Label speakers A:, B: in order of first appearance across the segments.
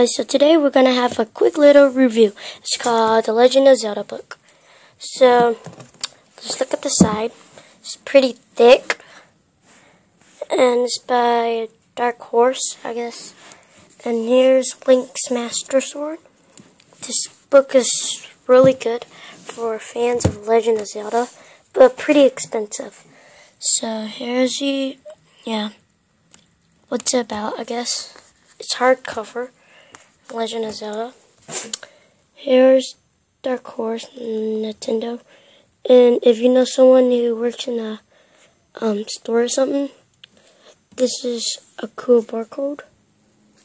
A: guys, so today we're going to have a quick little review. It's called The Legend of Zelda book. So, let's look at the side. It's pretty thick. And it's by Dark Horse, I guess. And here's Link's Master Sword. This book is really good for fans of Legend of Zelda, but pretty expensive. So, here's the, yeah, what's it about, I guess. It's hardcover. Legend of Zelda. Here's Dark Horse, Nintendo. And if you know someone who works in a um, store or something, this is a cool barcode.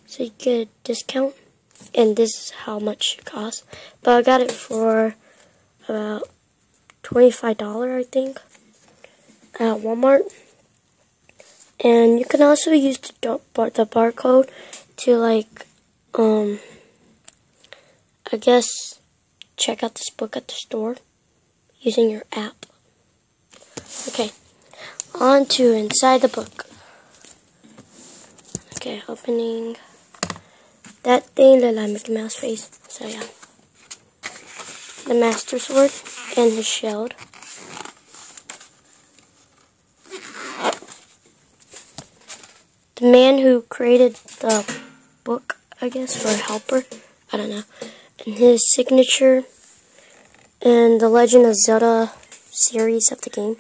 A: So you get a discount. And this is how much it costs. But I got it for about $25, I think, at Walmart. And you can also use the, bar the barcode to like um, I guess check out this book at the store using your app. Okay, on to inside the book. Okay, opening that thing looked like Mickey Mouse face. So yeah, the Master Sword and his shield. The man who created the book I guess, or a helper. I don't know. And his signature and the Legend of Zelda series of the game.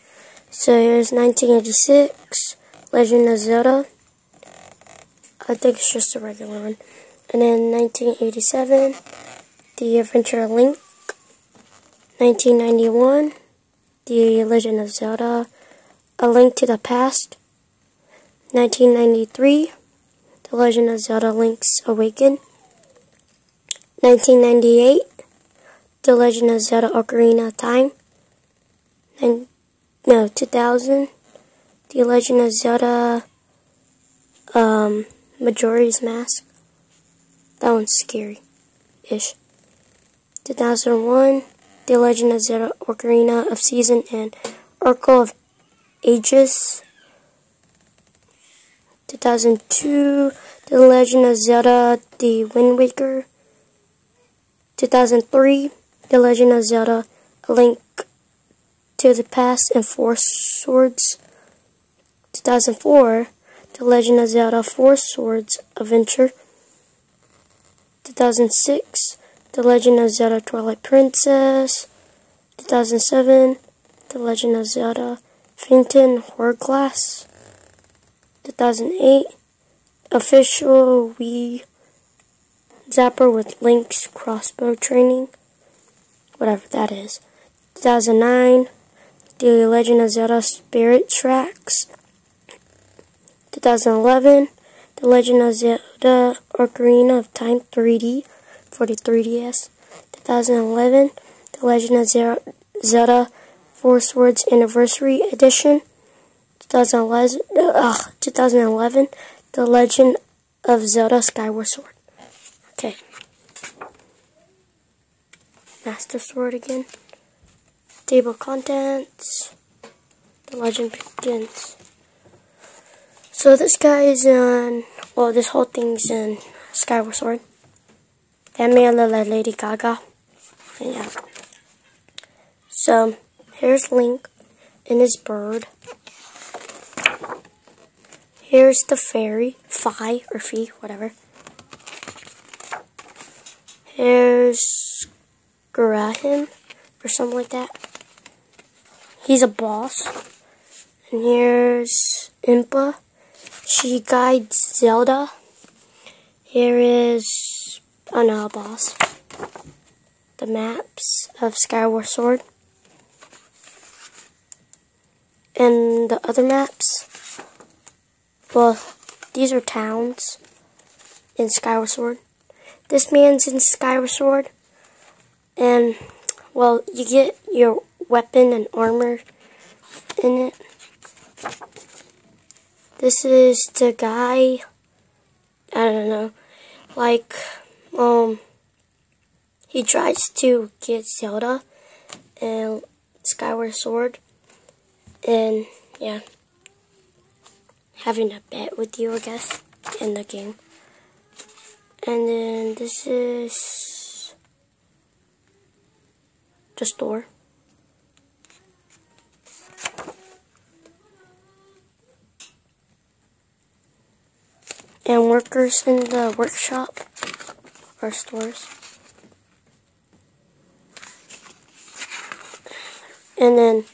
A: So here's 1986, Legend of Zelda. I think it's just a regular one. And then 1987, The Adventure Link. 1991, The Legend of Zelda, A Link to the Past. 1993, the Legend of Zelda Link's Awaken. 1998, The Legend of Zelda Ocarina of Time. And, no, 2000, The Legend of Zelda um, Majora's Mask. That one's scary-ish. 2001, The Legend of Zelda Oracle of Season and Oracle of Ages. 2002, The Legend of Zelda The Wind Waker. 2003, The Legend of Zelda A Link to the Past and Four Swords. 2004, The Legend of Zelda Four Swords Adventure. 2006, The Legend of Zelda Twilight Princess. 2007, The Legend of Zelda Phantom Hourglass. 2008 official Wii Zapper with Link's crossbow training, whatever that is. 2009 The Legend of Zelda Spirit Tracks. 2011 The Legend of Zelda Ocarina of Time 3D for the 3DS. 2011 The Legend of Zelda Four Swords Anniversary Edition. 2011, uh, 2011, The Legend of Zelda Skyward Sword. Okay. Master Sword again. Table contents. The legend begins. So this guy is in, well, this whole thing's in Skyward Sword. That man look like Lady Gaga. Yeah. So, here's Link and his bird. Here's the fairy, Fi or Fee, whatever. Here's Graham or something like that. He's a boss. And here's Impa. She guides Zelda. Here is another boss. The maps of Skyward Sword. And the other maps well, these are towns in Skyward Sword. This man's in Skyward Sword. And, well, you get your weapon and armor in it. This is the guy, I don't know, like, um, he tries to get Zelda and Skyward Sword. And, yeah having a bet with you, I guess, in the game. And then this is the store. And workers in the workshop or stores. And then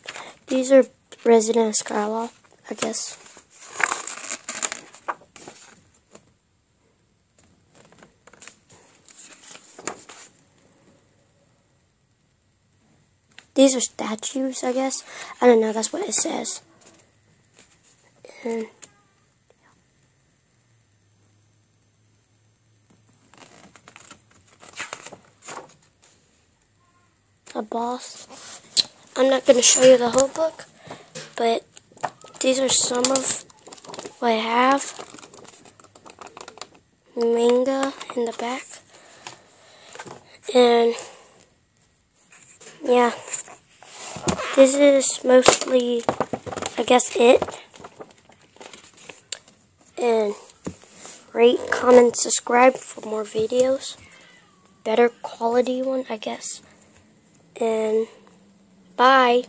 A: these are resident of Skyloft, I guess. These are statues, I guess. I don't know, that's what it says. And a boss. I'm not going to show you the whole book, but these are some of what I have. Manga in the back. And yeah, this is mostly, I guess, it. And rate, comment, subscribe for more videos. Better quality one, I guess. And bye.